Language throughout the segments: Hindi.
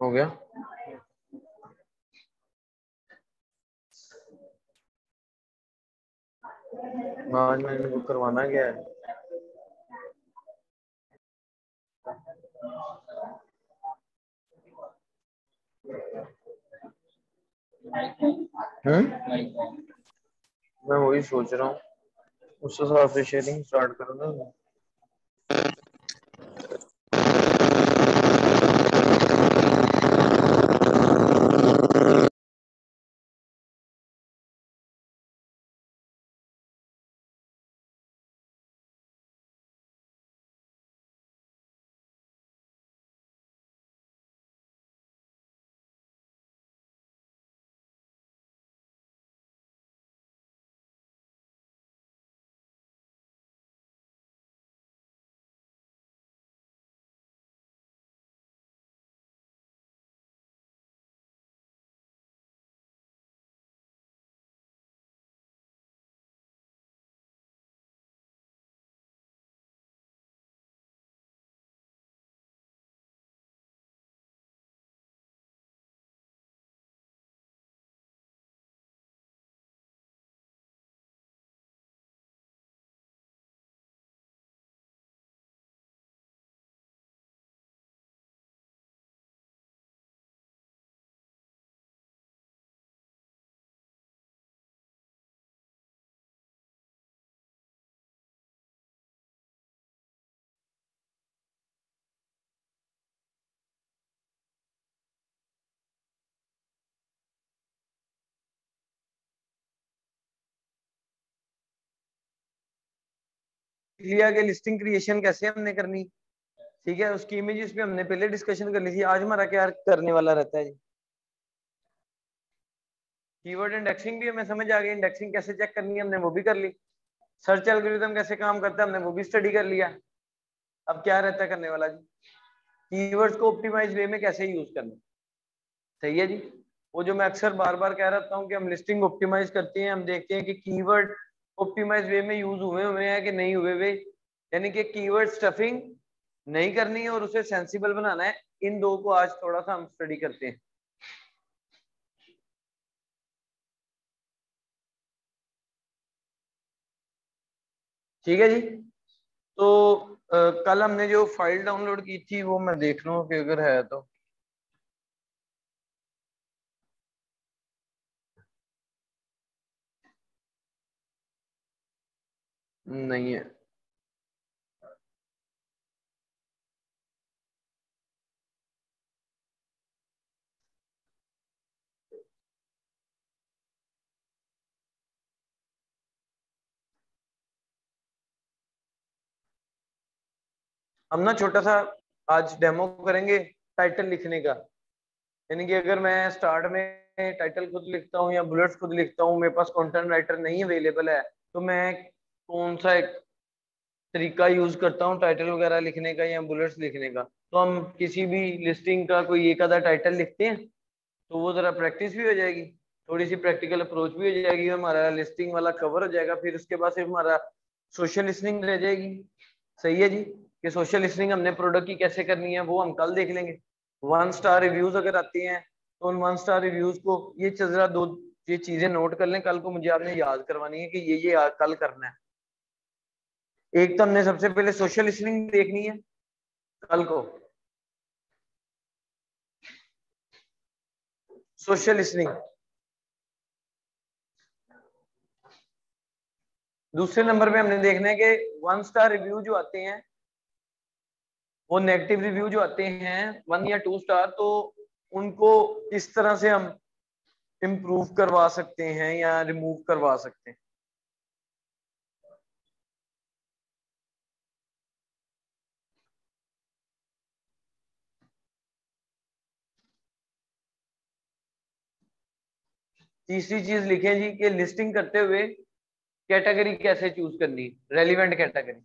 हो गया। आज मैंने बुक करवाना क्या है? हम्म? मैं वही सोच रहा हूँ। उस हिसाब से शेयरिंग स्टार्ट करूँगा लिया के लिस्टिंग क्रिएशन कैसे हमने करनी? ठीक है, उसकी इमेजेस पे हमने पहले डिस्कशन कर ली थी। आज हमारा क्या करने वाला रहता है जी? कीवर्ड इंडेक्सिंग भी हमें समझ आ गई। इंडेक्सिंग कैसे चेक करनी है हमने वो भी कर ली। सर्च एल्गोरिथम कैसे काम करता है हमने वो भी स्टडी कर लिया। अब क्या रहता है करने वाला जी? कीवर्ड्स को ऑप्टिमाइज वे में कैसे यूज़ करना? सही है जी? वो जो मैं अक्सर बार बार कह रहा हूँ कि हम लिस्टिंग ऑप्टिमाइज करते हैं, हम देखते हैं कि कीवर्ड ऑप्टिमाइज वे में यूज़ हुए हुए हैं कि नहीं हुए हुए यानी कि कीवर्ड स्टफिंग नहीं करनी है और उसे सेंसिबल बनाना है। इन दो को आज थोड़ा सा हम स्टडी करते हैं। ठीक है जी? तो आ, कल हमने जो फ़ाइल डाउनलोड की थी वो मैं देख लूँ कि अगर है तो। नहीं है। हम ना छोटा सा आज डेमो करेंगे टाइटल लिखने का। यानी कि अगर मैं स्टार्ट में टाइटल खुद लिखता हूँ या बुलेट्स खुद लिखता हूँ, मेरे पास कंटेंट राइटर नहीं अवेलेबल है तो मैं कौन सा एक तरीका यूज़ करता हूँ टाइटल वगैरह लिखने का या बुलेट्स लिखने का। तो हम किसी भी लिस्टिंग का कोई एक आधा टाइटल लिखते हैं तो वो जरा प्रैक्टिस भी हो जाएगी थोड़ी सी प्रैक्टिकल अप्रोच भी हो जाएगी, हमारा लिस्टिंग वाला कवर हो जाएगा, फिर उसके बाद सिर्फ़ हमारा सोशल लिसनिंग रह जाएगी। सही है जी? कि सोशल लिसनिंग हमने प्रोडक्ट की कैसे करनी है, वो हम कल देख लेंगे। वन स्टार रिव्यूज़ अगर आती हैं तो उन वन स्टार रिव्यूज़ को ये जरा दो, ये चीज़ें नोट कर लें, कल को मुझे आपने याद करवानी है कि ये ये कल करना है। एक तो हमने सबसे पहले सोशल लिसनिंग देखनी है, कल को। सोशल लिसनिंग दूसरे नंबर पे हमने देखना है कि वन स्टार रिव्यू जो आते हैं, वो नेगेटिव रिव्यू जो आते हैं वन या टू स्टार तो उनको किस तरह से हम इम्प्रूव करवा सकते हैं या रिमूव करवा सकते हैं। तीसरी चीज़ लिखे जी कि लिस्टिंग करते हुए कैटेगरी कैसे चूज़ करनी? Relevant category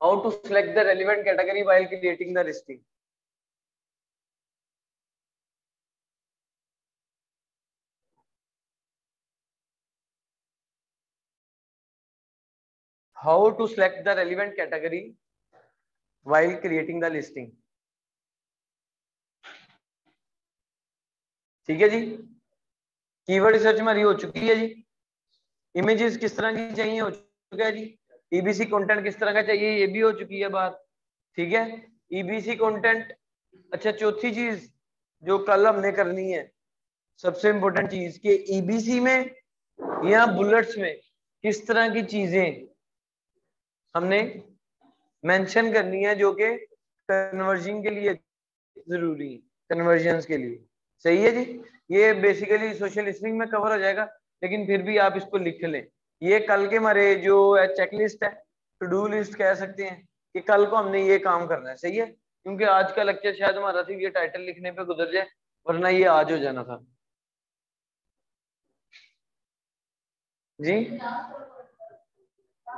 how to select the relevant category while creating the listing how to select the relevant category while creating the listing ठीक है जी? कीवर्ड रिसर्च हमारी हो चुकी है जी। इमेजेस किस तरह की चाहिए हो चुका है जी? ईबीसी कंटेंट किस तरह का चाहिए, ये भी हो चुकी है बात। ठीक है? ईबीसी कंटेंट अच्छा चौथी चीज़ जो कल हमने करनी है, सबसे इंपॉर्टेंट चीज़ कि ईबीसी में या बुलेट्स में किस तरह की चीज़ें हमने मेंशन करनी है जो कि कन्वर्जन के लिए ज़रूरी है कन्वर्जन के लिए। सही है जी? ये बेसिकली सोशल लिसनिंग में कवर हो जाएगा, लेकिन फिर भी आप इसको लिख लें। ये कल के हमारे जो चेकलिस्ट है टू डू लिस्ट कह सकते हैं कि कल को हमने ये काम करना है। सही है? क्योंकि आज का लेक्चर शायद हमारा सिर्फ़ ये टाइटल लिखने पे गुजर जाए, वरना ये आज हो जाना था। जी?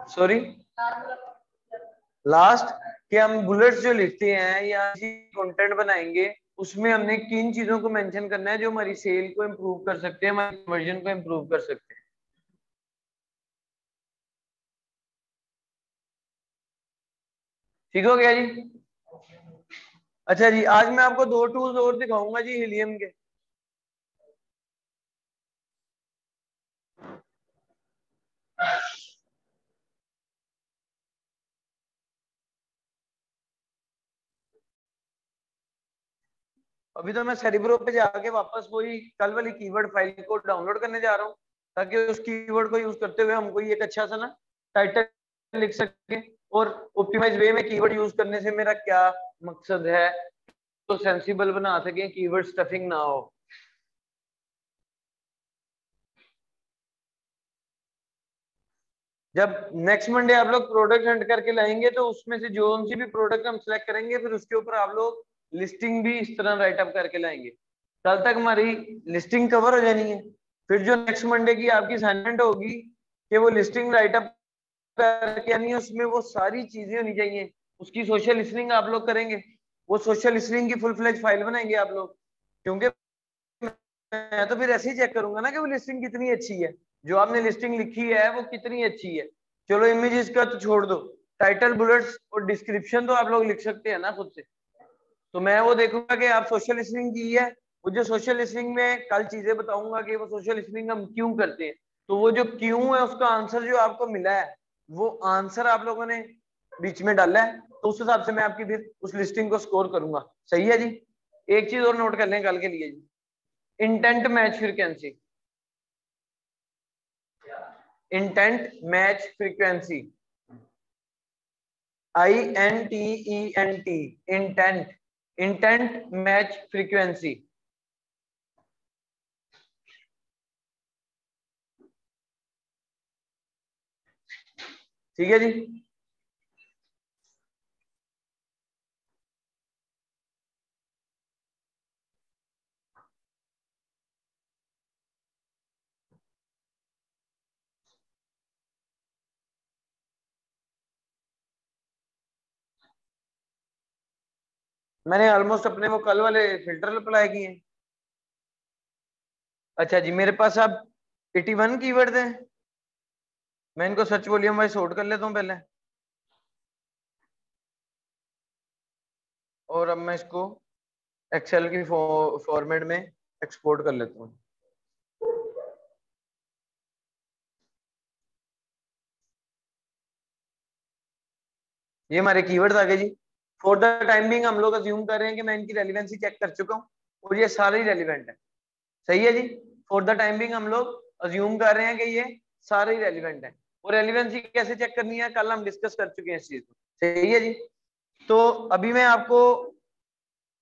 सॉरी लास्ट कि हम बुलेट्स जो लिखते हैं या कंटेंट बनाएँगे उसमें हमने किन चीज़ों को मेंशन करना है जो हमारी सेल को इम्प्रूव कर सकते हैं, हमारी कन्वर्जन को इम्प्रूव कर सकते हैं? ठीक हो गया जी? अच्छा जी, आज मैं आपको दो टूल्स और दिखाऊँगा जी हिलियम के। अभी तो मैं सेरिब्रो पे जाके वापस वही कल वाली कीवर्ड फ़ाइल को डाउनलोड करने जा रहा हूँ, ताकि उस कीवर्ड को यूज़ करते हुए हम कोई एक अच्छा सा ना टाइटल लिख सके और ऑप्टिमाइज वे में कीवर्ड यूज़ करने से मेरा क्या मकसद है तो सेंसिबल बना सके कीवर्ड स्टफिंग ना हो। जब नेक्स्ट मंडे आप लोग प्रोडक्ट हंट करके लाएँगे तो उसमें से जो सी भी प्रोडक्ट हम सिलेक्ट करेंगे, फिर उसके ऊपर आप लोग लिस्टिंग भी इस तरह राइटअप करके लाएँगे। कल तक हमारी लिस्टिंग कवर हो जानी है। फिर जो नेक्स्ट मंडे की आपकी असाइनमेंट होगी, कि वो लिस्टिंग राइटअप करके यानी उसमें वो सारी चीज़ें होनी चाहिए। उसकी सोशल लिसनिंग आप लोग करेंगे। वो सोशल लिसनिंग की फुल फ्लेज फ़ाइल बनाएँगे आप लोग। क्योंकि मैं तो फिर ऐसे ही चेक करूँगा ना कि वो लिस्टिंग कितनी अच्छी है। जो आपने लिस्टिंग लिखी है, वो कितनी अच्छी है। चलो इमेजेस का तो छोड़ दो। टाइटल बुलेट्स और डिस्क्रिप्शन तो आप लोग लिख सकते हैं ना खुद से। तो मैं वो देखूँगा कि आप सोशल लिसनिंग की है। जो सोशल लिसनिंग में कल चीज़ें बताऊँगा कि वो सोशल लिसनिंग हम क्यों करते हैं। तो वो जो क्यों है, उसका आंसर जो आपको मिला है, वो आंसर आप लोगों ने बीच में डाला है। तो उस हिसाब से मैं आपकी फिर उस लिस्टिंग को स्कोर करूँगा। सही है जी? एक चीज़ और नोट कर लें कल के लिए जी। Intent match frequency intent match frequency I N T E N T intent intent match frequency. ठीक है जी? मैंने ऑलमोस्ट अपने वो कल वाले फ़िल्टर अप्लाई किए। अच्छा जी, मेरे पास अब 81 कीवर्ड हैं मैं इनको सर्च वॉल्यूम वाइज सॉर्ट कर लेता हूँ पहले। और अब मैं इसको एक्सेल की फॉर्मेट में एक्सपोर्ट कर लेता हूँ। ये हमारे कीवर्ड्स आ गए जी। फॉर द टाइमिंग हम लोग अज्यूम कर रहे हैं कि मैं इनकी रेलिवेंसी चेक कर चुका हूँ और ये सारे ही रेलिवेंट है। सही है जी? फॉर द टाइमिंग हम लोग अज्यूम कर रहे हैं कि ये सारे ही रेलिवेंट है। और रेलिवेंसी कैसे चेक करनी है? कल हम डिस्कस कर चुके हैं इस चीज़ को। सही है जी? तो अभी मैं आपको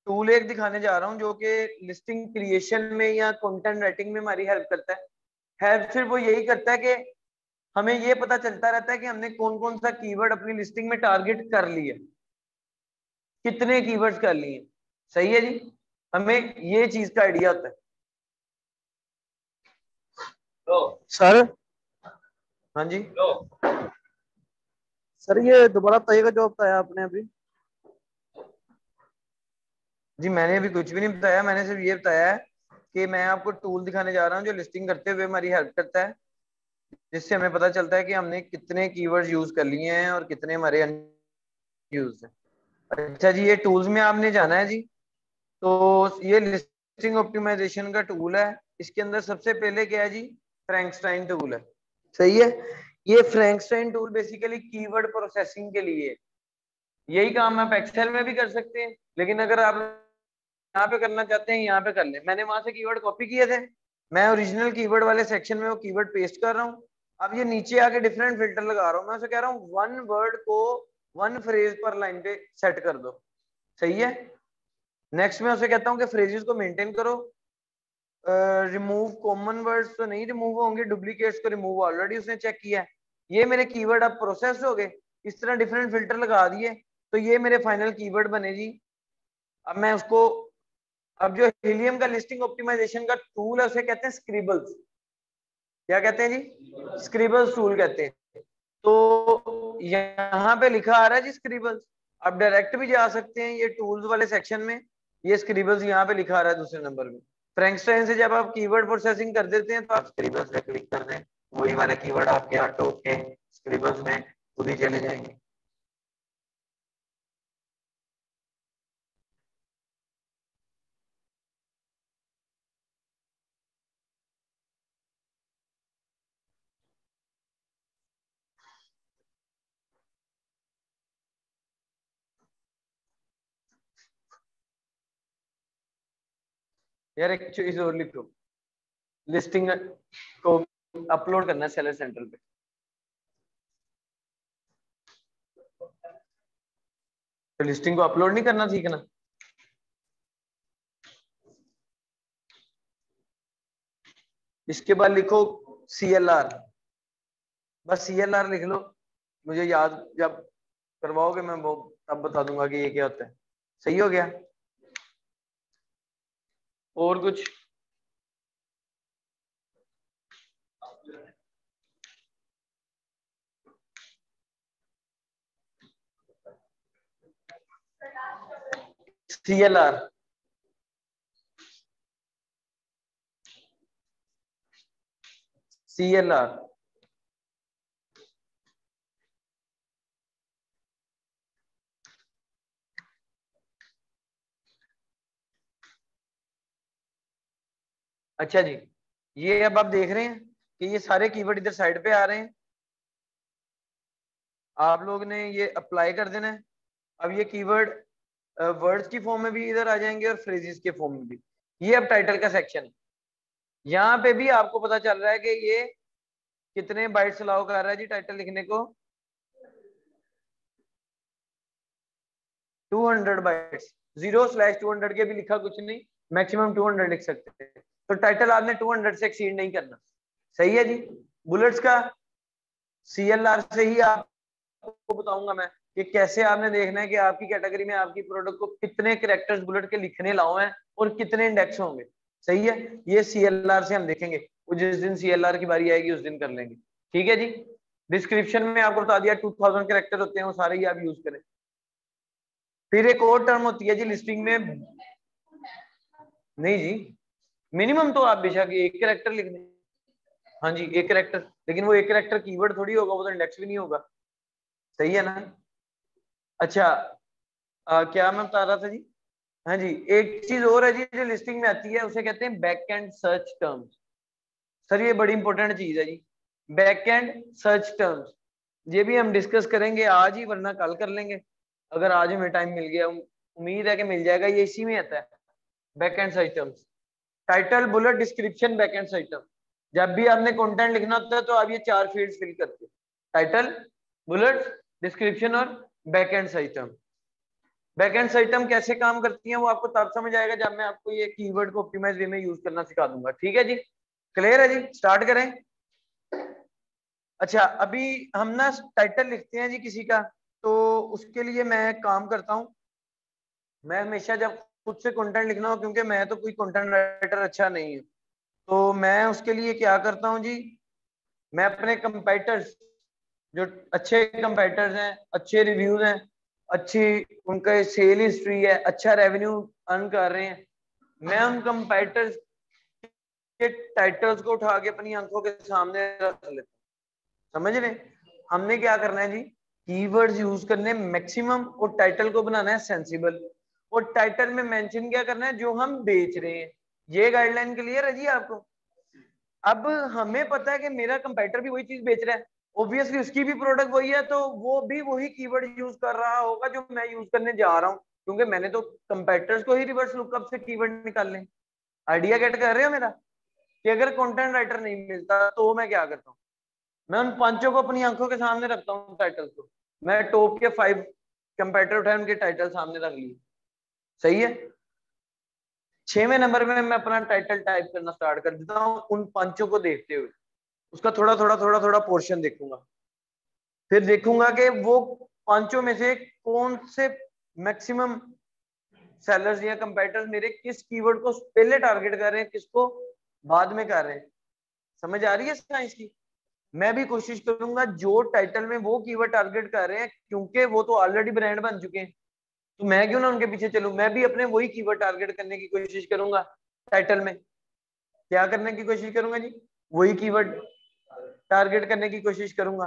टूल एक दिखाने जा रहा हूँ जो कि लिस्टिंग क्रिएशन में या कंटेंट राइटिंग में हमारी हेल्प करता है। हेल्प सिर्फ़ वो यही करता है कि हमें ये पता चलता रहता है कि हमने कौन कौन सा कीवर्ड अपनी लिस्टिंग में टारगेट कर लिया कितने कीवर्ड्स कर लिए? सही है जी? हमें ये चीज़ का आइडिया होता है। सर हाँ जी? सर ये दोबारा बताइएगा जो बताया आपने अभी। जी मैंने अभी कुछ भी नहीं बताया। मैंने सिर्फ़ ये बताया है कि मैं आपको टूल दिखाने जा रहा हूँ जो लिस्टिंग करते हुए हमारी हेल्प करता है। जिससे हमें पता चलता है कि हमने कितने कीवर्ड्स यूज़ कर लिए हैं और कितने हमारे यूज़ है। अच्छा जी, ये टूल्स में आपने जाना है जी? तो ये लिस्टिंग ऑप्टिमाइजेशन का टूल है। इसके अंदर सबसे पहले क्या है जी? फ्रैंकस्टाइन टूल है। सही है? ये Frankenstein tool basically keyword processing के लिए यही काम आप एक्सेल में भी कर सकते हैं, लेकिन अगर आप यहाँ पे करना चाहते हैं, यहाँ पे कर ले। मैंने वहाँ से कीवर्ड कॉपी किए थे। मैं ओरिजिनल कीवर्ड वाले सेक्शन में वो कीवर्ड पेस्ट कर रहा हूँ। अब ये नीचे आके डिफरेंट फ़िल्टर लगा रहा हूँ। मैं उसे कह रहा हूँ वन वर्ड को वन फ्रेज पर लाइन पे सेट कर दो। सही है? नेक्स्ट में उसे कहता हूँ कि फ्रेजेस को मेंटेन करो। रिमूव कॉमन वर्ड्स तो नहीं रिमूव होंगे डुप्लीकेट्स को रिमूव ऑलरेडी उसने चेक किया है। ये मेरे कीवर्ड अब प्रोसेस हो गए। इस तरह डिफरेंट फ़िल्टर लगा दिए तो ये मेरे फाइनल कीवर्ड बने जी अब मैं उसको, अब जो हीलियम का लिस्टिंग ऑप्टिमाइजेशन का टूल है, उसे कहते हैं स्क्रिबल्स क्या कहते हैं जी? स्क्रिबल्स टूल कहते हैं। तो यहाँ पे लिखा आ रहा है जी स्क्रीबल्स आप डायरेक्ट भी जा सकते हैं ये टूल्स वाले सेक्शन में। ये स्क्रीबल्स यहाँ पे लिखा आ रहा है दूसरे नंबर में। फ्रेंकस्टाइन से जब आप कीवर्ड प्रोसेसिंग कर देते हैं तो आप स्क्रीबल्स पे क्लिक कर दें। वही वाले कीवर्ड आपके ऑटो के स्क्रीबल्स में खुद ही चले जाएँगे। यार एक चीज़ और लिखो लिस्टिंग को अपलोड करना सेलर सेंट्रल पे। तो लिस्टिंग को अपलोड नहीं करना, ठीक है ना? इसके बाद लिखो सी एल आर बस सी एल आर लिख लो। मुझे याद जब करवाओगे मैं वो तब बता दूँगा कि ये क्या होता है। सही हो गया? और कुछ? C L R C L R अच्छा जी, ये अब आप देख रहे हैं कि ये सारे कीवर्ड इधर साइड पे आ रहे हैं। आप लोग ने ये अप्लाई कर देना है। अब ये कीवर्ड वर्ड्स की फॉर्म में भी इधर आ जाएँगे और फ्रेजेस के फॉर्म में भी। ये अब टाइटल का सेक्शन है। यहाँ पे भी आपको पता चल रहा है कि ये कितने बाइट्स अलाउ कर रहा है जी टाइटल लिखने को? 200 बाइट्स ज़ीरो स्लैश टू के भी लिखा कुछ नहीं मैक्सिमम 200 लिख सकते हैं। तो टाइटल आपने 200 से एक्सीड नहीं करना। सही है जी? बुलेट्स का सीएलआर से ही आपको बताऊँगा मैं कि कैसे आपने देखना है कि आपकी कैटेगरी में आपकी प्रोडक्ट को कितने करेक्टर्स बुलेट के लिखने लाओ हैं और कितने इंडेक्स होंगे। सही है? ये सीएलआर से हम देखेंगे। वो जिस दिन सीएलआर की बारी आएगी, उस दिन कर लेंगे। ठीक है जी? डिस्क्रिप्शन में आपको बता दिया 2000 करेक्टर होते हैं, वो सारे ही आप यूज़ करें। फिर एक और टर्म होती है जी लिस्टिंग में। नहीं जी? मिनिमम तो आप बेशक एक करेक्टर लिख दें। हाँ जी एक करेक्टर लेकिन वो एक करेक्टर कीवर्ड थोड़ी होगा वो तो इंडेक्स भी नहीं होगा। सही है ना? अच्छा आ, क्या मैं बता रहा था जी? हाँ जी एक चीज़ और है जी जो लिस्टिंग में आती है उसे कहते हैं back end search terms sir ये बड़ी इंपॉर्टेंट चीज़ है जी। बैक एंड सर्च टर्म्स ये भी हम डिस्कस करेंगे आज ही वरना कल कर लेंगे। अगर आज हमें टाइम मिल गया उम्मीद है कि मिल जाएगा ये इसी में आता है। Back end search terms title bullet description backend item जब भी आपने कंटेंट लिखना होता है तो आप ये चार फील्ड्स फिल करते टाइटल बुलेट डिस्क्रिप्शन और बैकेंड आइटम बैकेंड आइटम कैसे काम करती हैं, वो आपको तब समझ आएगा जब मैं आपको ये कीवर्ड को ऑप्टिमाइज में यूज़ करना सिखा दूँगा। ठीक है जी? क्लियर है जी? स्टार्ट करें। अच्छा अभी हम ना टाइटल लिखते हैं जी किसी का तो उसके लिए मैं काम करता हूँ। मैं हमेशा जब खुद से कंटेंट लिखना हो, क्योंकि मैं तो कोई कंटेंट राइटर अच्छा नहीं हूँ। तो मैं उसके लिए क्या करता हूँ जी? मैं अपने कंपेटर्स जो अच्छे कंपेटर्स हैं, अच्छे रिव्यूज़ हैं, अच्छी, उनका सेल हिस्ट्री है अच्छा रेवेन्यू अर्न कर रहे हैं, मैं उन कंपेटर्स के टाइटल्स को उठा के अपनी आँखों के सामने रख लेता समझ रहे? हमने क्या करना है जी? कीवर्ड्स यूज़ करने मैक्सिमम और टाइटल को बनाना है सेंसिबल और टाइटल में मेंशन क्या करना है? जो हम बेच रहे हैं। ये गाइडलाइन क्लियर है जी आपको। अब हमें पता है कि मेरा कंपेटर भी वही चीज़ बेच रहा है। ऑब्वियसली उसकी भी प्रोडक्ट वही है तो वो भी वही कीवर्ड यूज़ कर रहा होगा जो मैं यूज़ करने जा रहा हूँ। क्योंकि मैंने तो कंपेटर्स को ही रिवर्स लुकअप से कीवर्ड निकालने आइडिया गेट कर रहे हो मेरा? कि अगर कंटेंट राइटर नहीं मिलता तो मैं क्या करता हूँ? मैं उन पाँचों को अपनी आँखों के सामने रखता हूँ टाइटल को। मैं टॉप के फाइव कंपेटर उठाए, उनके टाइटल सामने रख लिए। सही है? छवें नंबर में मैं अपना टाइटल टाइप करना स्टार्ट कर देता हूँ, उन पाँचों को देखते हुए। उसका थोड़ा थोड़ा थोड़ा थोड़ा पोर्शन देखूँगा। फिर देखूँगा कि वो पाँचों में से कौन से मैक्सिमम सेलर्स या कंपेटर्स मेरे किस कीवर्ड को पहले टारगेट कर रहे हैं, किसको बाद में कर रहे हैं। समझ आ रही है साइंस की? मैं भी कोशिश करूँगा जो टाइटल में वो कीवर्ड टारगेट कर रहे हैं, क्योंकि वो तो ऑलरेडी ब्रांड बन चुके हैं। तो मैं क्यों ना उनके पीछे चलूँ? मैं भी अपने वही कीवर्ड टारगेट करने की कोशिश करूँगा टाइटल में। क्या करने की कोशिश करूँगा जी? वही कीवर्ड टारगेट करने की कोशिश करूँगा।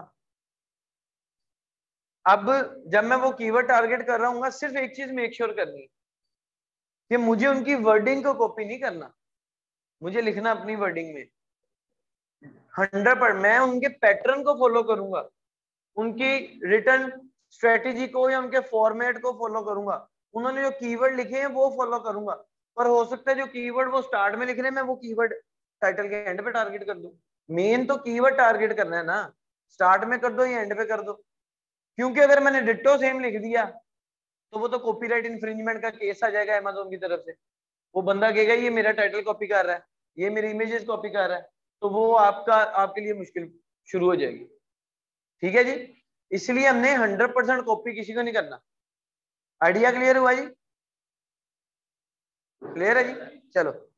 अब जब मैं वो कीवर्ड टारगेट कर रहा हूँ सिर्फ़ एक चीज़ मेक श्योर करनी है कि मुझे उनकी वर्डिंग को कॉपी नहीं करना। मुझे लिखना अपनी वर्डिंग में। हंड्रेड पर मैं उनके पैटर्न को फॉलो करूँगा। उनकी रिटर्न स्ट्रेटेजी को या उनके फॉर्मेट को फॉलो करूँगा। उन्होंने जो कीवर्ड लिखे हैं, वो फॉलो करूँगा। पर हो सकता है जो कीवर्ड वो स्टार्ट में लिख रहे हैं, मैं वो कीवर्ड टाइटल के एंड पे टारगेट कर दू। मेन तो कीवर्ड टारगेट करना है ना। स्टार्ट में कर दो या एंड पे कर दो। क्योंकि अगर मैंने डिट्टो सेम लिख दिया तो वो तो कॉपीराइट इन्फ्रिंजमेंट का केस आ जाएगा अमेजोन की तरफ़ से। वो बंदा कहेगा, ये मेरा टाइटल कॉपी कर रहा है। ये मेरी इमेजेस कॉपी कर रहा है। तो वो आपका, आपके लिए मुश्किल शुरू हो जाएगी। ठीक है जी? इसलिए हमने हंड्रेड परसेंट कॉपी किसी को नहीं करना। आइडिया क्लियर हुआ जी? क्लियर है जी? चलो।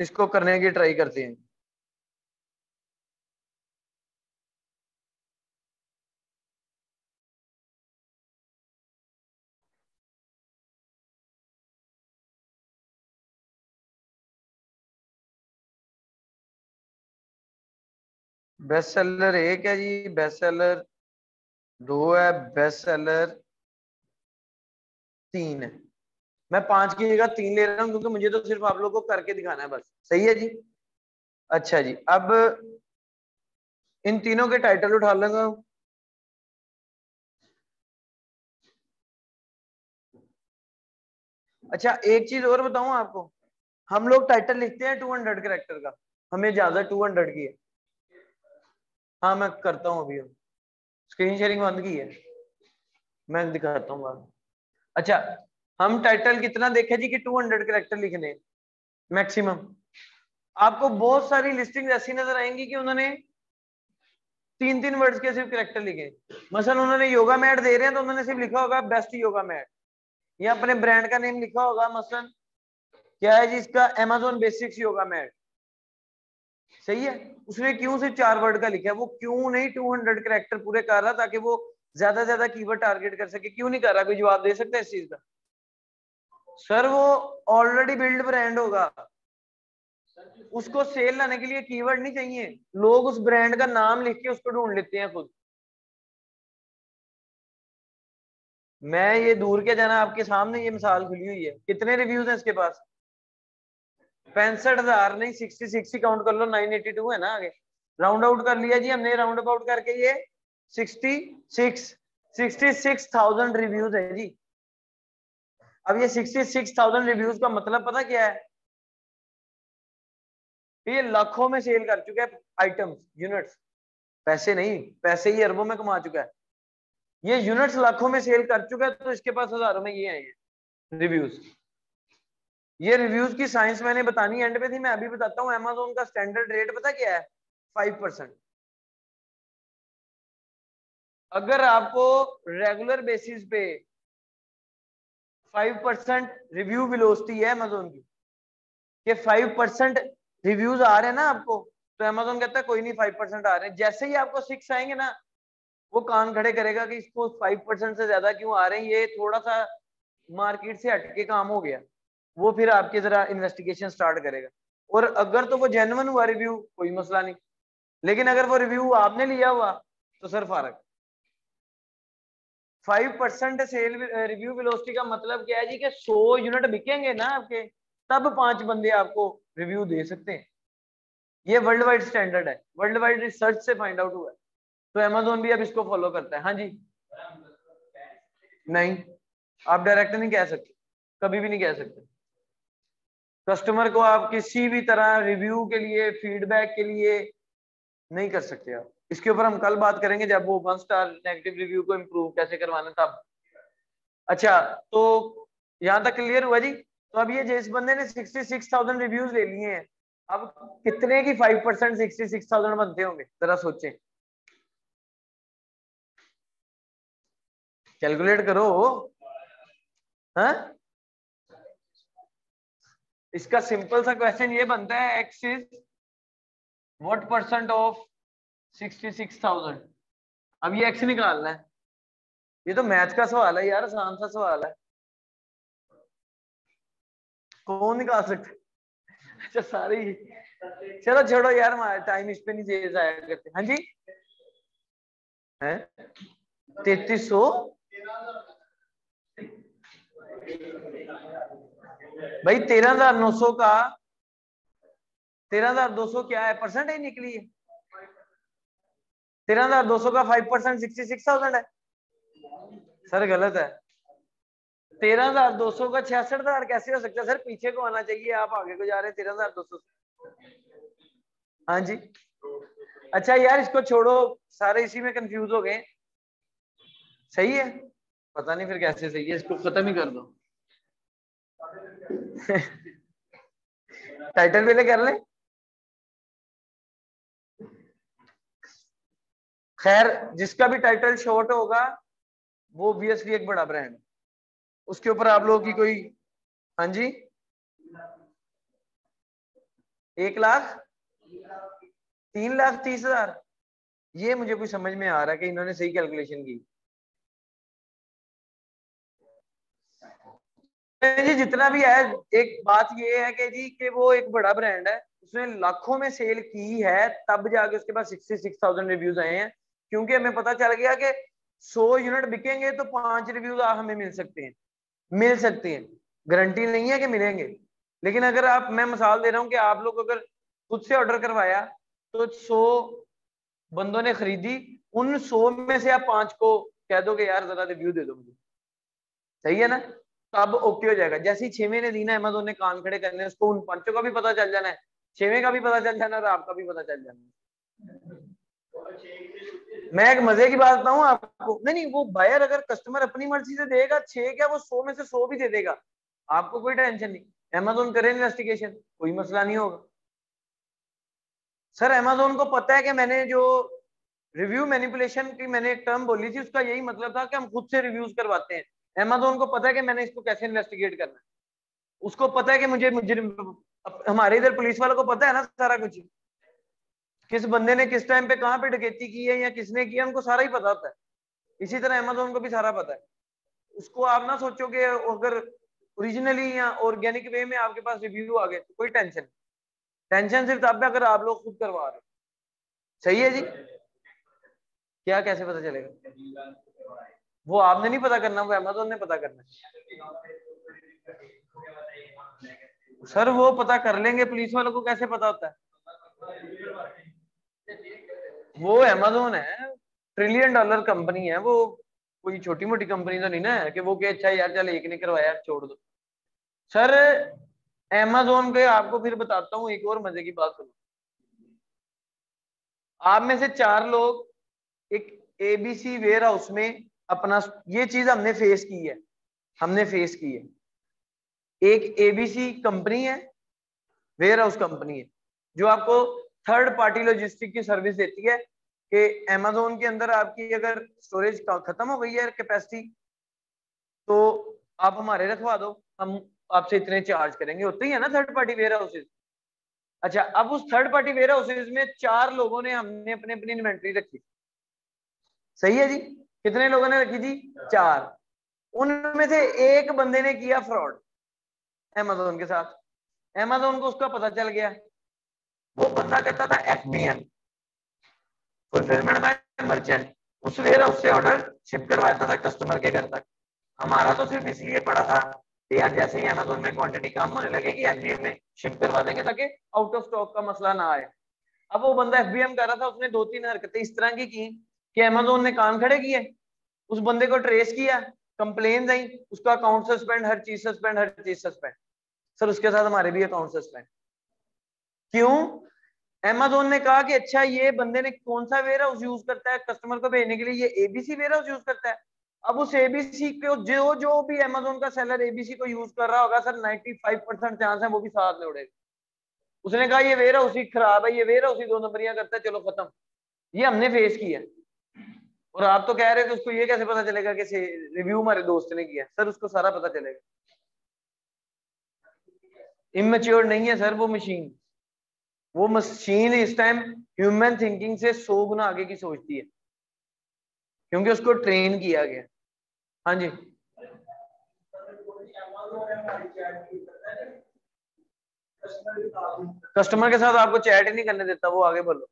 इसको करने की ट्राई करते हैं। बेस्ट सेलर एक है जी बेस्ट सेलर दो है बेस्ट सेलर तीन है। मैं पाँच की जगह तीन ले रहा हूँ क्योंकि मुझे तो सिर्फ़ आप लोगों को करके दिखाना है बस। सही है जी? अच्छा जी, अब इन तीनों के टाइटल उठा लूँगा। अच्छा एक चीज़ और बताऊँ आपको? हम लोग टाइटल लिखते हैं टू हंड्रेड करेक्टर का। हमें ज़्यादा टू हंड्रेड की है। हाँ मैं करता हूँ अभी। स्क्रीन शेयरिंग बंद की है। मैं दिखाता हूँ बात अच्छा हम टाइटल कितना देखे जी कि 200 हंड्रेड करेक्टर लिखने? मैक्सिमम आपको बहुत सारी लिस्टिंग ऐसी नज़र आएँगी कि उन्होंने तीन तीन वर्ड्स के सिर्फ़ करेक्टर लिखे। मसल उन्होंने योगा मैट दे रहे हैं तो उन्होंने सिर्फ़ लिखा होगा बेस्ट योगा मैट या अपने ब्रांड का नेम लिखा होगा मसलन क्या है जी इसका? एमेजोन बेसिक्स योगा मैट सही है? उसने क्यों से चार वर्ड का लिखा है? वो क्यों नहीं 200 करेक्टर पूरे कर रहा ताकि वो ज़्यादा ज़्यादा कीवर्ड टारगेट कर सके? क्यों नहीं कर रहा? कोई जवाब दे सकता है इस चीज़ का? सर वो ऑलरेडी बिल्ड ब्रांड होगा। उसको सेल लाने के लिए कीवर्ड नहीं चाहिए। लोग उस ब्रांड का नाम लिख के उसको ढूंढ लेते हैं खुद। मैं ये दूर के जाना आपके सामने ये मिसाल खुली हुई है। कितने रिव्यूज़ हैं इसके पास? पैंसठ हज़ार नहीं सिक्सटी सिक्स काउंट कर लो नाइन एटी टू है ना आगे। राउंड आउट कर लिया जी हमने राउंड अबाउट करके ये sixty six sixty six thousand reviews है जी। अब ये सिक्सटी सिक्स थाउज़ेंड रिव्यूज़ का मतलब पता क्या है? ये लाखों में सेल कर चुका है आइटम्स यूनिट्स पैसे नहीं, पैसे ही अरबों में कमा चुका है। ये यूनिट्स लाखों में सेल कर चुका है तो इसके पास हज़ारों में ये आए हैं रिव्यूज़ ये रिव्यूज़ की साइंस मैंने बतानी एंड पे थी, मैं अभी बताता हूँ अमेजोन का स्टैंडर्ड रेट पता क्या है? फाइव परसेंट अगर आपको रेगुलर बेसिस पे फाइव परसेंट रिव्यू विलोसिटी है अमेजोन की, कि फाइव परसेंट रिव्यूज़ आ रहे हैं ना आपको तो अमेजोन कहता है, कोई नहीं फाइव परसेंट आ रहे हैं। जैसे ही आपको सिक्स आएँगे ना, वो कान खड़े करेगा कि इसको फाइव परसेंट से ज़्यादा क्यों आ रहे हैं? ये थोड़ा सा मार्केट से हटके काम हो गया। वो फिर आपके जरा इन्वेस्टिगेशन स्टार्ट करेगा। और अगर तो वो जेनवन हुआ रिव्यू कोई मसला नहीं। लेकिन अगर वो रिव्यू आपने लिया हुआ तो sir फारक। Five percent sale review velocity का मतलब क्या है जी कि सौ यूनिट बिकेंगे ना आपके, तब पाँच बंदे आपको रिव्यू दे सकते हैं। ये वर्ल्ड वाइड स्टैंडर्ड है। वर्ल्ड वाइड रिसर्च से फाइंड आउट हुआ है। तो अमेजोन भी अब इसको फॉलो करता है। हाँ जी। नहीं। आप डायरेक्ट नहीं कह सकते। कभी भी नहीं कह सकते। कस्टमर को आप किसी भी तरह रिव्यू के लिए, फीडबैक के लिए नहीं कर सकते आप। इसके ऊपर हम कल बात करेंगे जब वो वन स्टार नेगेटिव रिव्यू को इम्प्रूव कैसे करवाना तब अच्छा तो यहाँ तक क्लियर हुआ जी? तो अब ये जिस बंदे ने सिक्सटी सिक्स थाउज़ेंड रिव्यूज़ ले लिए हैं। अब कितने की five percent sixty six thousand बनते होंगे? जरा सोचें। कैलकुलेट करो। हाँ? इसका सिंपल सा क्वेश्चन ये बनता है X is what percent of sixty six thousand अब ये एक्स निकालना है। ये तो मैथ का सवाल है यार, आसान सा सवाल है। कौन निकाल सकते अच्छा सारे। चलो छोड़ो यार टाइम इस पे नहीं चेंज आया करते। हाँ जी? है? तैतीस सौ? भाई, तेरह हज़ार नौ सौ का, तेरह हज़ार दो सौ क्या है? परसेंट ही निकली है। तेरह हज़ार दो सौ का five percent sixty six thousand है। सर, गलत है। तेरह हज़ार दो सौ का छियासठ हज़ार कैसे हो सकता है? सर, पीछे को आना चाहिए, आप आगे को जा रहे हैं, तेरह हज़ार दो सौ हाँ जी। अच्छा यार, इसको छोड़ो, सारे इसी में कंफ्यूज हो गए। सही है? पता नहीं फिर कैसे सही है, इसको खत्म ही कर दो। टाइटल पहले कर ले। खैर, जिसका भी टाइटल शॉर्ट होगा, वो ऑब्वियसली एक बड़ा ब्रांड उसके ऊपर आप लोगों की कोई हाँ जी? एक लाख? तीन लाख तीस हज़ार? ये मुझे कुछ समझ में आ रहा है कि इन्होंने सही कैलकुलेशन की। जी, जितना भी है, एक बात ये है कि जी, कि वो एक बड़ा ब्रांड है, उसने लाखों में सेल की है, तब जाके उसके पास सिक्सटी सिक्स थाउज़ेंड रिव्यूज़ आए हैं, क्योंकि हमें पता चल गया कि सौ यूनिट बिकेंगे तो पाँच रिव्यूज़ हमें मिल सकते हैं, मिल सकते हैं। गारंटी नहीं है कि मिलेंगे। लेकिन अगर आप, मैं मिसाल दे रहा हूँ कि आप लोग अगर खुद से ऑर्डर करवाया तो सौ बंदों ने खरीदी, उन सौ में से आप पाँच को कह दो कि यार, जरा रिव्यू दे दो मुझे। सही है ना? तो अब ओके हो जाएगा। जैसे ही छेवे ने दीना अमेजोन ने कान खड़े करने उसको उन पाँचों का भी पता चल जाना है छेवे का भी पता चल जाना और आपका भी पता चल जाना मैं एक मज़े की बात बताऊँ आपको। नहीं नहीं, वो बायर अगर कस्टमर अपनी मर्ज़ी से देगा, छह क्या वो सौ में से सौ भी दे देगा? आपको कोई टेंशन नहीं। अमेजोन करे इन्वेस्टिगेशन कोई मसला नहीं होगा। सर अमेजोन को पता है कि मैंने जो रिव्यू मैनिपुलेशन की मैंने एक टर्म बोली थी, उसका यही मतलब था कि हम खुद से रिव्यूज़ करवाते हैं। अमेजोन को पता है कि मैंने इसको कैसे इन्वेस्टिगेट करना है। उसको पता है कि मुझे मुझे, हमारे इधर पुलिस वालों को पता है ना सारा कुछ? किस बंदे ने किस टाइम पे कहाँ पे डकैती की है या किसने किया उनको सारा ही पता होता है। इसी तरह अमेजोन को भी सारा पता है। उसको आप ना सोचो कि अगर ओरिजिनली या ऑर्गेनिक वे में आपके पास रिव्यू आ गए तो कोई टेंशन नहीं। टेंशन सिर्फ़ तब अगर आप लोग खुद करवा रहे हो। सही है जी? क्या, कैसे पता चलेगा? वो आपने नहीं पता करना, वो अमेजोन ने पता करना। सर वो पता कर लेंगे पुलिस वालों को कैसे पता होता है? वो अमेजोन है ट्रिलियन डॉलर कंपनी है, वो कोई छोटी मोटी कंपनी तो नहीं ना कि वो क्या अच्छा यार, चल, एक ने करवाया छोड़ दो। सर अमेजोन के आपको फिर बताता हूँ, एक और मज़े की बात सुनो। आप में से चार लोग एक एबीसी वेयर हाउस में अपना ये चीज़ हमने फेस की है। हमने फेस की है। एक एबीसी कंपनी है वेयर हाउस कंपनी है, जो आपको थर्ड पार्टी लॉजिस्टिक की सर्विस देती है कि अमेजोन के अंदर आपकी अगर स्टोरेज खत्म हो गई है कैपेसिटी तो आप हमारे रखवा दो। हम आपसे इतने चार्ज करेंगे। होते ही है ना थर्ड पार्टी वेयर हाउसेज अच्छा अब उस थर्ड पार्टी वेयर हाउसेज में चार लोगों ने हमने अपने अपनी इन्वेंट्री रखी। सही है जी? कितने लोगों ने रखी थी? चार। उनमें से एक बंदे ने किया फ्रॉड अमेजोन के साथ। अमेजोन को उसका पता चल गया। वो बंदा कहता था F B M fulfilment merchant उस वेयर हाउस ऑर्डर शिप करवाता था कस्टमर के घर तक। हमारा तो सिर्फ़ इसलिए पड़ा था यार जैसे ही अमेजोन में क्वांटिटी कम होने लगेगी एफबीएम में शिप करवा देंगे ताकि आउट ऑफ़ स्टॉक का मसला ना आए। अब वो बंदा एफबीएम कर रहा था, उसने दो तीन हरकतें इस तरह की की। कि अमेजोन ने कान खड़े किए, उस बंदे को ट्रेस किया कंप्लेन आई उसका अकाउंट सस्पेंड हर चीज़ सस्पेंड हर चीज़ सस्पेंड सर उसके साथ हमारे भी अकाउंट सस्पेंड क्यों? एमेजोन ने कहा कि अच्छा ये बंदे ने कौन सा वेयर हाउस यूज़ करता है? कस्टमर को भेजने के लिए ये एबीसी वेयर हाउस यूज़ करता है। अब उस एबीसी को, जो जो भी अमेजोन का सेलर एबीसी को यूज़ कर रहा होगा सर 95 परसेंट चांस है वो भी साथ में उड़ेगा। उसने कहा, ये वेयर हाउस ही खराब है, ये वेयर हाउस ही दो नंबरियाँ करता है, चलो खत्म। ये हमने फेस किया। और आप तो कह रहे थे उसको ये कैसे पता चलेगा कि रिव्यू हमारे दोस्त ने किया? सर, उसको सारा पता चलेगा। इमेच्योर नहीं है सर वो मशीन वो मशीन इस टाइम ह्यूमन थिंकिंग से सौ गुना आगे की सोचती है। क्योंकि उसको ट्रेन किया गया। हाँ जी। कस्टमर के साथ आपको चैट ही नहीं करने देता, वो आगे बोलो।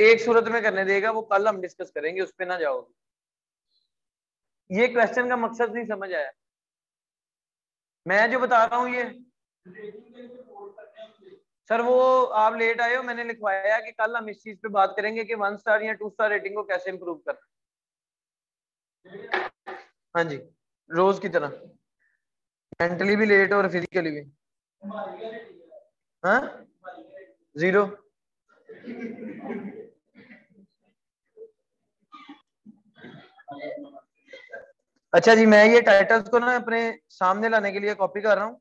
एक सूरत में करने देगा, वो कल हम डिस्कस करेंगे, उस पर ना जाओगे ये क्वेश्चन का मकसद नहीं समझ आया। मैं जो बता रहा हूँ ये। सर, वो आप लेट आए हो, मैंने लिखवाया कि कल हम इस चीज़ पे बात करेंगे कि वन स्टार या टू स्टार रेटिंग को कैसे इंप्रूव करना हाँ। जी, रोज की तरह। मेंटली भी लेट और फिजिकली भी। हाँ? ज़ीरो अच्छा जी, मैं ये टाइटल्स को ना अपने सामने लाने के लिए कॉपी कर रहा हूँ।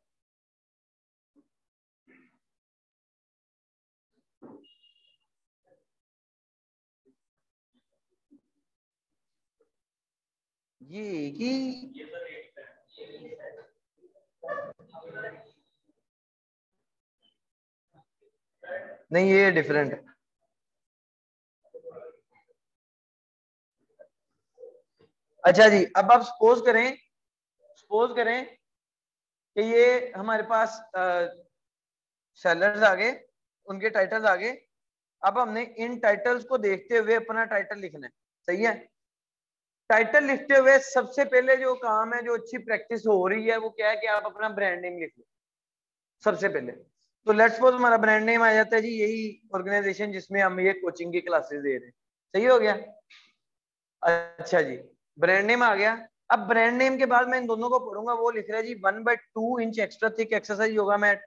ये की नहीं, ये डिफरेंट है। अच्छा जी, अब आप सपोज़ करें सपोज़ करें कि ये हमारे पास सेलर्स आ गए, उनके टाइटल्स आ गए। अब हमने इन टाइटल्स को देखते हुए अपना टाइटल लिखना है। सही है? टाइटल लिखते हुए सबसे पहले जो काम है, जो अच्छी प्रैक्टिस हो रही है, वो क्या है कि आप अपना ब्रांड नेम लिख लो। सबसे पहले। तो लेट्स सपोज़ हमारा ब्रांड नेम आ जाता है जी, यही ऑर्गेनाइजेशन जिसमें हम ये कोचिंग की क्लासेस दे रहे हैं। सही हो गया? अच्छा जी। ब्रांड नेम आ गया। अब ब्रांड नेम के बाद मैं इन दोनों को पढ़ूँगा। वो लिख रहा है जी one by two inch extra thick exercise yoga mat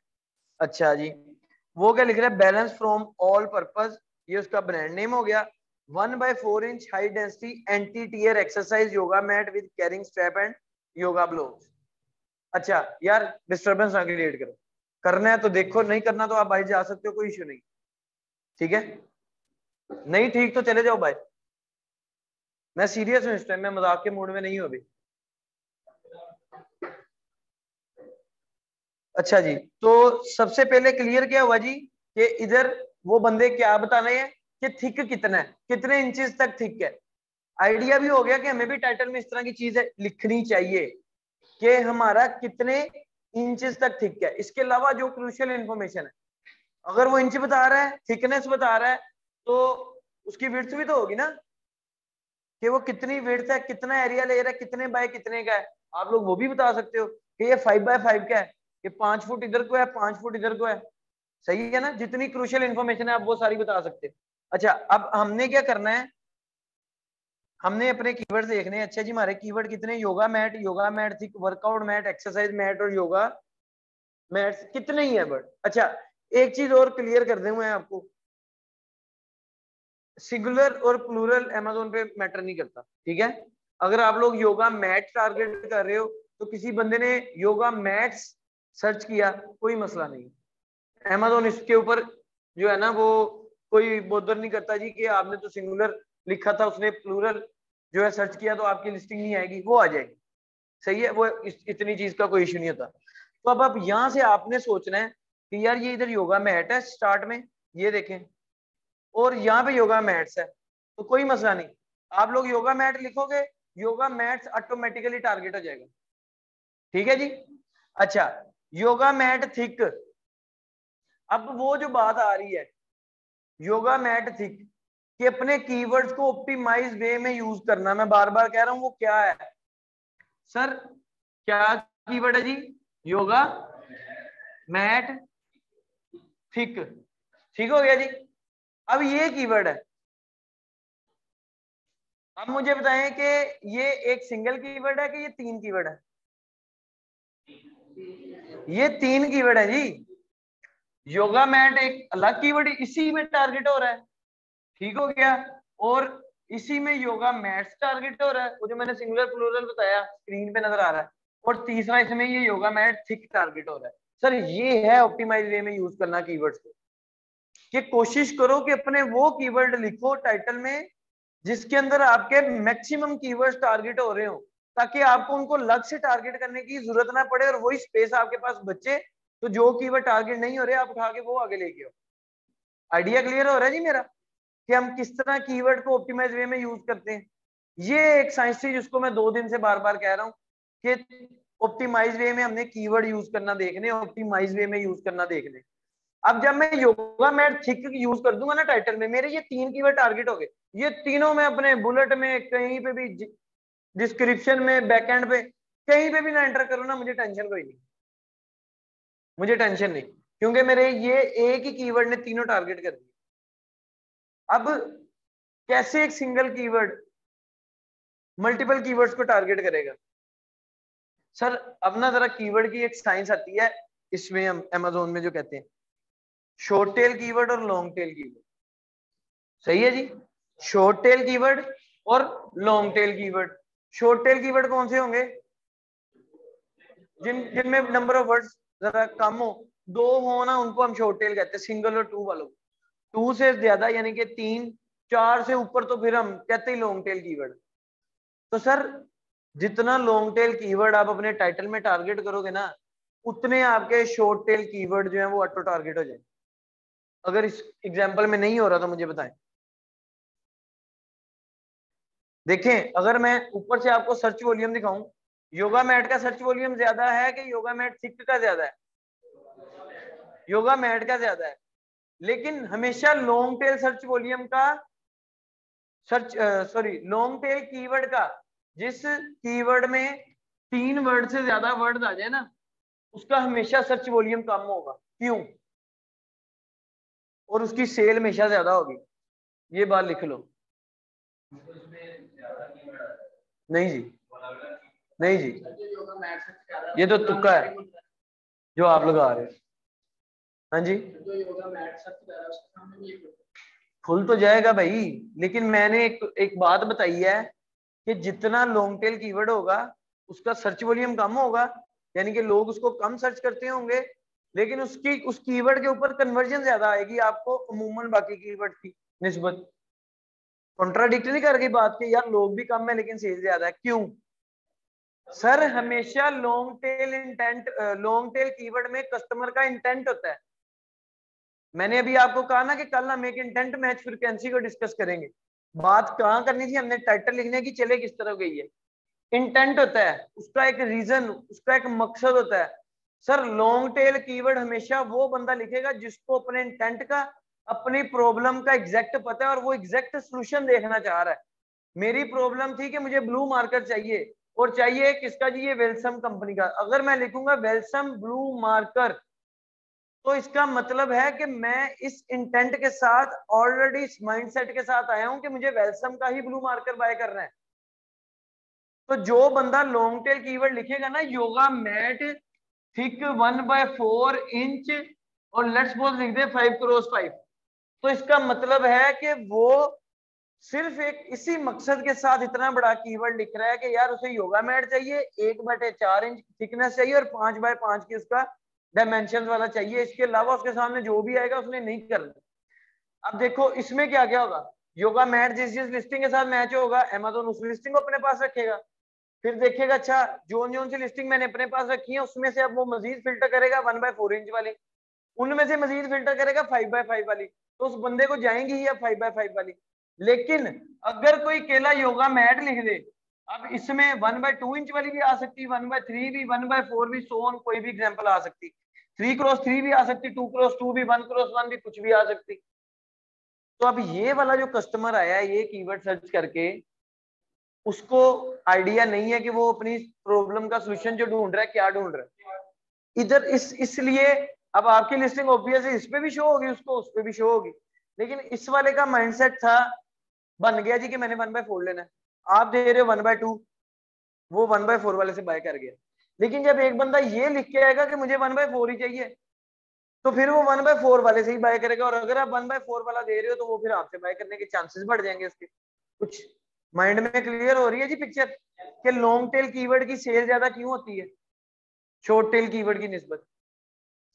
अच्छा जी। वो क्या लिख रहा है? बैलेंस फ्रॉम ऑल पर्पज ये उसका ब्रांड नेम हो गया। One by four inch high density anti tear exercise yoga mat with carrying strap and yoga blocks अच्छा यार डिस्टर्बेंस ना क्रिएट करो। करना है तो देखो, नहीं करना तो आप भाई जा सकते हो, कोई इश्यू नहीं। ठीक है? नहीं ठीक तो चले जाओ भाई। मैं सीरियस हूँ इस टाइम मैं मज़ाक के मूड में नहीं हूँ अभी। अच्छा जी तो सबसे पहले क्लियर क्या हुआ जी कि इधर वो बंदे क्या बता रहे हैं कि थिक कितना है, कितने इंचेस तक थिक है। आइडिया भी हो गया कि हमें भी टाइटल में इस तरह की चीज़ लिखनी चाहिए कि हमारा कितने इंचेस तक थिक है। इसके अलावा जो क्रूशियल इंफॉर्मेशन है, अगर वो इंच बता रहा है थिकनेस बता रहा है तो उसकी विर्थ भी तो होगी ना। कि वो कितनी विर्थ है, कितना एरिया ले रहा है, कितने बाय कितने का है। आप लोग वो भी बता सकते हो कि ये फाइव बाय फाइव का है ये पाँच फुट इधर को है, पाँच फुट इधर को है। सही है ना? जितनी क्रूशियल इन्फॉर्मेशन है, आप वो सारी बता सकते हो। अच्छा अब हमने क्या करना है? हमने अपने कीवर्ड देखने अच्छा जी, हमारे कीवर्ड कितने? योगा मैट योगा मैट थी वर्कआउट मैट एक्सरसाइज मैट और योगा मैट कितने ही है बट अच्छा एक चीज़ और क्लियर कर दे मैं आपको। सिंगुलर और प्लूरल एमेजोन पे मैटर नहीं करता ठीक है? अगर आप लोग योगा मैट टारगेट कर रहे हो तो किसी बंदे ने योगा मैट्स सर्च किया कोई मसला नहीं। अमेजोन इसके ऊपर जो है ना वो कोई बोधर नहीं करता जी कि आपने तो सिंगुलर लिखा था उसने प्लूरल जो है सर्च किया तो आपकी लिस्टिंग नहीं आएगी वो आ जाएगी। सही है? वो इस, इतनी चीज़ का कोई इशू नहीं होता। तो अब आप यहाँ से आपने सोचना है कि यार ये इधर योगा मैट है स्टार्ट में ये देखें। और यहाँ पे योगा मैट्स है तो कोई मसला नहीं। आप लोग योगा मैट लिखोगे योगा मैट्स ऑटोमेटिकली टारगेट हो जाएगा। ठीक है जी? अच्छा योगा मैट थिक अब वो जो बात आ रही है योगा मैट थिक कि अपने कीवर्ड्स को ऑप्टिमाइज वे में यूज़ करना, मैं बार बार कह रहा हूँ, वो क्या है? सर, क्या कीवर्ड है जी? योगा मैट थिक ठीक हो गया जी? अब ये कीवर्ड है। अब मुझे बताएँ कि ये एक सिंगल कीवर्ड है कि ये तीन कीवर्ड है? ये तीन कीवर्ड है जी। योगा मैट एक अलग कीवर्ड, इसी में टारगेट हो रहा है। ठीक हो गया? और इसी में योगा मैट्स टारगेट हो रहा है। वो जो मैंने सिंगुलर प्लूरल बताया स्क्रीन पे नज़र आ रहा है। और तीसरा इसमें ये योगा मैट थिक टारगेट हो रहा है। सर ये है ऑप्टिमाइज वे में यूज़ करना कीवर्ड्स को। कि कोशिश करो कि अपने वो कीवर्ड लिखो टाइटल में, जिसके अंदर आपके मैक्सिमम कीवर्ड्स टारगेट हो रहे हो, ताकि आपको उनको लग से टारगेट करने की ज़रूरत ना पड़े और वही स्पेस आपके पास बचे तो जो कीवर्ड टारगेट नहीं हो रहे, आप उठा के वो आगे लेके आओ। आइडिया क्लियर हो रहा है जी मेरा? कि हम किस तरह कीवर्ड को ऑप्टिमाइज वे में यूज़ करते हैं। ये एक साइंस थी जिसको मैं दो दिन से बार बार कह रहा हूँ कि ऑप्टिमाइज वे में हमने कीवर्ड यूज़ करना देखने ऑप्टिमाइज वे में यूज़ करना देखने। अब जब मैं योगा मैट थिक यूज़ कर दूँगा ना टाइटल में, मेरे ये तीन कीवर्ड टारगेट हो गए। ये तीनों में अपने बुलेट में, कहीं पे भी डिस्क्रिप्शन में बैकएंड पे, कहीं पे भी ना एंटर करो ना, मुझे टेंशन कोई नहीं। मुझे टेंशन नहीं, क्योंकि मेरे ये एक ही कीवर्ड ने तीनों टारगेट कर दिया अब कैसे एक सिंगल कीवर्ड मल्टीपल कीवर्ड्स को टारगेट करेगा? सर, अब ना जरा कीवर्ड की एक साइंस आती है, इसमें हम अमेजोन में जो कहते हैं। शॉर्ट टेल कीवर्ड और लॉन्ग टेल कीवर्ड सही है जी? शॉर्ट टेल कीवर्ड और long tail keyword short tail keyword कौन से होंगे? जिन जिनमें नंबर ऑफ़ वर्ड्स जरा कम हो, दो हो ना, उनको हम शॉर्ट टेल कहते हैं सिंगल और टू वालों टू से ज़्यादा, यानी कि तीन, चार से ऊपर तो फिर हम कहते ही लॉन्ग टेल कीवर्ड तो सर, जितना लॉन्ग टेल कीवर्ड आप अपने टाइटल में टारगेट करोगे ना, उतने आपके शॉर्ट टेल कीवर्ड जो है वो ऑटो टारगेट हो जाए अगर इस एग्ज़ाम्पल में नहीं हो रहा तो मुझे बताएँ। देखें, अगर मैं ऊपर से आपको सर्च वॉल्यूम दिखाऊँ योगा मैट का सर्च वॉल्यूम ज़्यादा है कि योगा मैट थिक का ज़्यादा है? योगा मैट का ज़्यादा है। लेकिन हमेशा लॉन्ग टेल सर्च वॉल्यूम का search sorry long tail keyword का, जिस कीवर्ड में तीन वर्ड से ज़्यादा वर्ड आ जाए ना, उसका हमेशा सर्च वॉल्यूम कम होगा। क्यों? और उसकी सेल हमेशा ज़्यादा होगी। ये बात लिख लो। नहीं जी। नहीं जी। ये तो तुक्का है, जो आप लगा रहे हाँ। जी। खुल तो जाएगा भाई, लेकिन मैंने एक एक बात बताई है कि जितना लॉन्ग टेल कीवर्ड होगा, उसका सर्च वॉल्यूम कम होगा, यानी कि लोग उसको कम सर्च करते होंगे लेकिन उसकी, उस कीवर्ड के ऊपर कन्वर्जन ज़्यादा आएगी, आपको अमूमन बाकी कीवर्ड की निस्बत। कॉन्ट्राडिक्ट नहीं कर गई बात की यार लोग भी कम है, लेकिन सेल ज़्यादा है। क्यों? सर, हमेशा long tail intent long tail keyword में कस्टमर का इंटेंट होता है। मैंने अभी आपको कहा ना कि कल हम एक इंटेंट मैच फ्रिक्वेंसी को डिस्कस करेंगे। बात कहाँ करनी थी? हमने टाइटल लिखने की, चले किस तरह गई है। इंटेंट होता है, उसका एक रीजन उसका एक मकसद होता है। सर लॉन्ग टेल कीवर्ड हमेशा वो बंदा लिखेगा जिसको अपने इंटेंट का, अपनी प्रॉब्लम का एग्जैक्ट पता है और वो एग्जैक्ट सोल्यूशन देखना चाह रहा है। मेरी प्रॉब्लम थी कि मुझे ब्लू मार्कर चाहिए और चाहिए किसका? जी, ये वेल्सम कंपनी का। अगर मैं लिखूँगा वेल्सम ब्लू मार्कर तो इसका मतलब है कि मैं इस इंटेंट के साथ ऑलरेडी इस माइंडसेट के साथ आया हूँ कि मुझे वेल्सम का ही ब्लू मार्कर बाय करना है। तो जो बंदा लॉन्ग टेल कीवर्ड लिखेगा ना yoga mat thick one by four inch और लेट्स बोल लिख दे फाइव क्रॉस फाइव तो इसका मतलब है कि वो सिर्फ़ एक इसी मकसद के साथ इतना बड़ा कीवर्ड लिख रहा है कि यार उसे योगा मैट चाहिए, एक बटे चार इंच थिकनेस चाहिए और पाँच बाय पाँच की उसका डायमेंशन वाला चाहिए। इसके अलावा उसके सामने जो भी आएगा उसने नहीं करना। अब देखो, इसमें क्या क्या होगा? योगा मैट जिस जिस लिस्टिंग के साथ मैच होगा अमेजोन उस लिस्टिंग को अपने पास रखेगा। फिर देखिएगा अच्छा जोन जोन सी लिस्टिंग मैंने अपने पास रखी है, उसमें से अब वो मजीद फ़िल्टर करेगा वन बाय फोर इंच वाली। उनमें से मजीद फ़िल्टर करेगा फाइव बाय फाइव वाली। तो उस बंदे को जाएँगी ही अब फाइव बाय फाइव वाली। लेकिन अगर कोई केला योगा मैट लिख दे, अब इसमें वन बाय टू इंच वाली भी आ सकती वन बाय थ्री भी वन बाय फोर भी सोन कोई भी एग्ज़ाम्पल आ सकती। थ्री क्रॉस थ्री भी आ सकती टू क्रॉस टू भी वन क्रॉस वन भी कुछ भी आ सकती। तो अब ये वाला जो कस्टमर आया ये कीवर्ड सर्च करके उसको आइडिया नहीं है कि वो अपनी प्रॉब्लम का सोल्यूशन जो ढूंढ रहा है, क्या ढूंढ रहा है। इधर इस, इसलिए अब आपकी लिस्टिंग ऑब्वियस है, इस पे भी शो होगी उसको, उस पे भी शो होगी। लेकिन इस वाले का माइंडसेट था, बन गया जी कि मैंने वन बाय फोर लेना है। आप दे रहे हो वन बाय टू वो वन बाय फोर वाले से बाय कर गया। लेकिन जब एक बंदा ये लिख के आएगा कि मुझे वन बाय फोर ही चाहिए तो फिर वो वन बाय फोर वाले से ही बाय करेगा। और अगर आप वन बाय फोर वाला दे रहे हो तो वो फिर आपसे बाय करने के चांसेस बढ़ जाएँगे उसके कुछ माइंड में क्लियर हो रही है जी पिक्चर? कि लॉन्ग टेल कीवर्ड की सेल ज़्यादा क्यों होती है? शॉर्ट टेल कीवर्ड की निस्बत।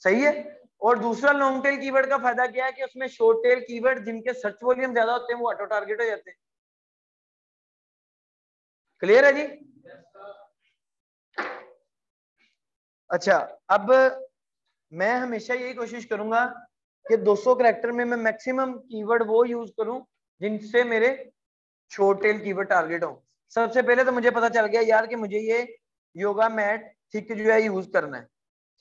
सही है? और दूसरा लॉन्ग टेल कीवर्ड का फ़ायदा क्या है कि उसमें शॉर्ट टेल कीवर्ड जिनके सर्च वॉल्यूम ज़्यादा होते हैं, वो ऑटो टारगेट हो जाते हैं। क्लियर है जी? अच्छा अब मैं हमेशा यही कोशिश करूँगा कि 200 करेक्टर में मैं मैक्सिमम कीवर्ड वो यूज़ करूँ जिनसे मेरे शॉर्ट टेल कीवर्ड टारगेट हो। सबसे पहले तो मुझे पता चल गया यार कि मुझे ये योगा मैट थिक जो है यूज़ करना है।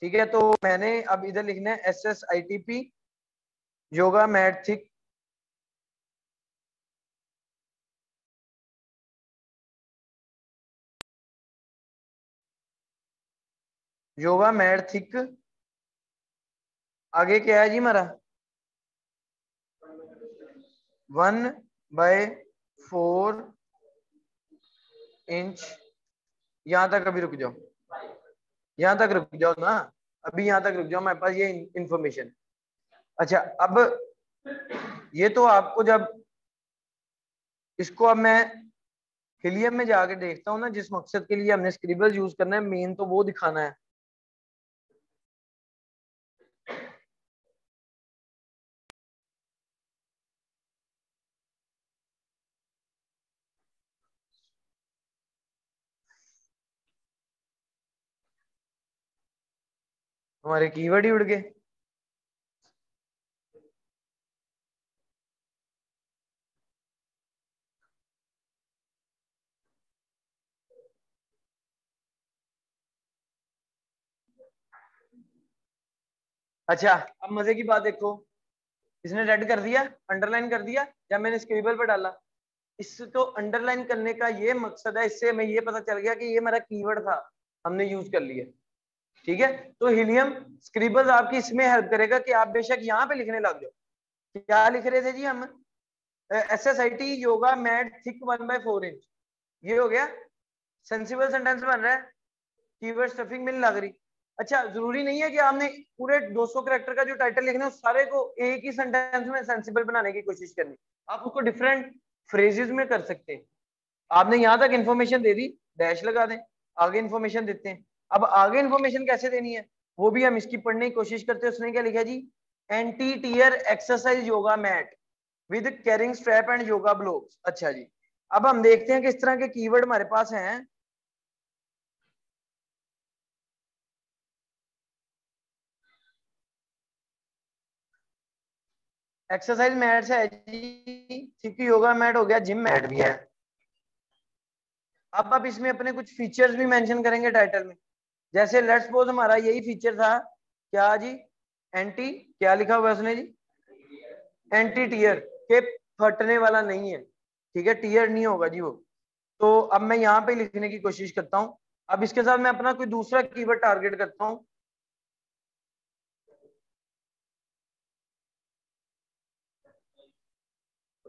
ठीक है तो मैंने अब इधर लिखना है S S I T P yoga mat thick yoga mat thick आगे क्या है जी हमारा? वन बाय फोर इंच, यहाँ तक अभी रुक जाओ। यहाँ तक रुक जाओ ना। अभी यहाँ तक रुक जाओ, मेरे पास ये इंफॉर्मेशन अच्छा अब ये तो आपको जब, इसको अब मैं हिलियम में जाके देखता हूँ ना, जिस मकसद के लिए हमने स्क्रिबल यूज़ करना है मेन तो वो दिखाना है। हमारे कीवर्ड ही उड़ गए। अच्छा अब मज़े की बात देखो। इसने रेड कर दिया अंडरलाइन कर दिया, या मैंने स्क्रिबल पर डाला? इससे तो अंडरलाइन करने का ये मकसद है, इससे हमें ये पता चल गया कि ये मेरा कीवर्ड था, हमने यूज़ कर लिया। ठीक है? तो हीलियम स्क्रिबल आपकी इसमें हेल्प करेगा कि आप बेशक यहाँ पे लिखने लग जाओ। क्या लिख रहे थे जी हम? S S I T yoga mat thick one by four inch ये हो गया। सेंसिबल सेंटेंस बन रहा है। कीवर्ड स्टफिंग मिल लग रही। अच्छा ज़रूरी नहीं है कि आपने पूरे 200 करेक्टर का जो टाइटल लिखना है सारे को एक ही सेंटेंस में सेंसिबल बनाने की कोशिश करनी। आप उसको डिफरेंट फ्रेजेस में कर सकते हैं। आपने यहाँ तक इन्फॉर्मेशन दे दी डैश लगा दें, आगे इन्फॉर्मेशन देते हैं। अब आगे इन्फॉर्मेशन कैसे देनी है? वो भी हम इसकी पढ़ने की कोशिश करते हैं। उसने क्या लिखा जी? Anti tear exercise yoga mat with carrying strap and yoga blocks अच्छा जी। अब हम देखते हैं किस तरह के कीवर्ड हमारे पास हैं। एक्सरसाइज मैट है जी। योगा मैट हो गया जिम मैट भी है। अब आप इसमें अपने कुछ फीचर्स भी मेंशन करेंगे टाइटल में। जैसे लेट्स सपोज़ हमारा यही फीचर था। क्या जी? एंटी क्या लिखा हुआ उसने जी? एंटी टीयर के फटने वाला नहीं है। ठीक है टीयर नहीं होगा जी वो। तो अब मैं यहाँ पे लिखने की कोशिश करता हूँ। अब इसके साथ मैं अपना कोई दूसरा कीवर्ड टारगेट करता हूँ।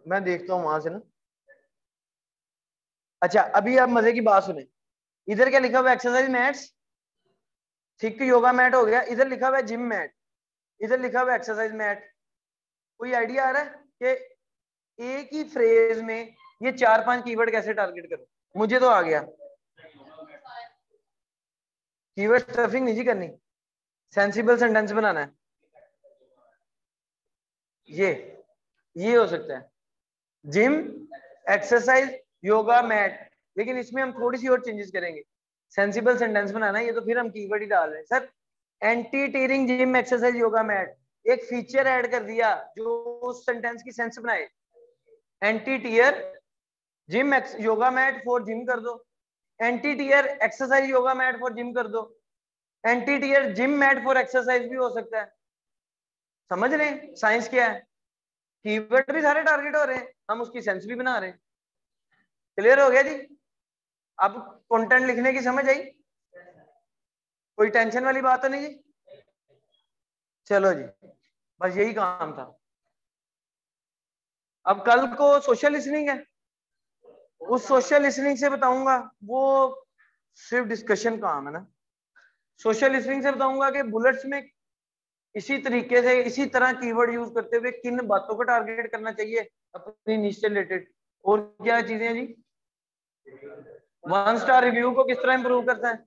मैं देखता हूँ वहाँ से ना। अच्छा अभी आप मज़े की बात सुने। इधर क्या लिखा हुआ exercise mats thick yoga mat हो गया, इधर लिखा हुआ है जिम मैट इधर लिखा हुआ एक्सरसाइज मैट कोई आइडिया आ रहा है कि एक ही फ्रेज में ये चार पाँच कीवर्ड कैसे टारगेट करो? मुझे तो आ गया। कीवर्ड स्टफिंग नहीं जी करनी। सेंसिबल सेंटेंस बनाना है। ये ये हो सकता है। जिम एक्सरसाइज योगा मैट लेकिन इसमें हम थोड़ी सी और चेंजेस करेंगे। सेंसिबल सेंटेंस बनाना है ये तो फिर हम कीवर्ड ही डाल रहे हैं। Sir anti tearing gym exercise yoga mat एक फीचर ऐड कर दिया जो उस सेंटेंस की सेंस बनाए। Anti tear gym yoga mat for gym कर दो। Anti tear exercise yoga mat for gym कर दो। Anti tear gym mat for exercise भी हो सकता है। समझ रहे हैं? साइंस क्या है? कीवर्ड भी सारे टारगेट हो रहे हैं। हम उसकी सेंस भी बना रहे हैं। क्लियर हो गया जी? अब कंटेंट लिखने की समझ आई? कोई टेंशन वाली बात तो नहीं जी? चलो जी, बस यही काम था। अब कल को सोशल लिसनिंग है। उस सोशल लिसनिंग से बताऊँगा, वो सिर्फ़ डिस्कशन काम है ना। सोशल लिसनिंग से बताऊँगा कि बुलेट्स में इसी तरीके से, इसी तरह कीवर्ड यूज़ करते हुए किन बातों को टारगेट करना चाहिए अपनी रिलेटेड और क्या चीज़ें जी? वन स्टार रिव्यू को किस तरह इंप्रूव करता है?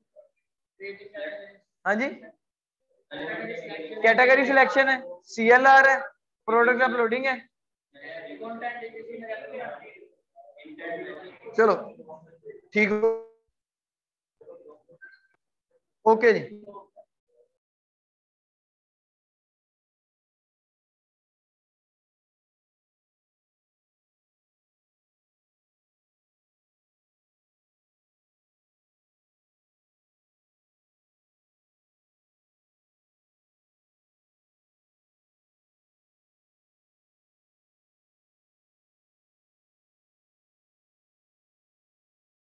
हाँ जी। कैटेगरी सिलेक्शन है। सीएलआर है। प्रोडक्ट अपलोडिंग है। चलो, ठीक ओके जी।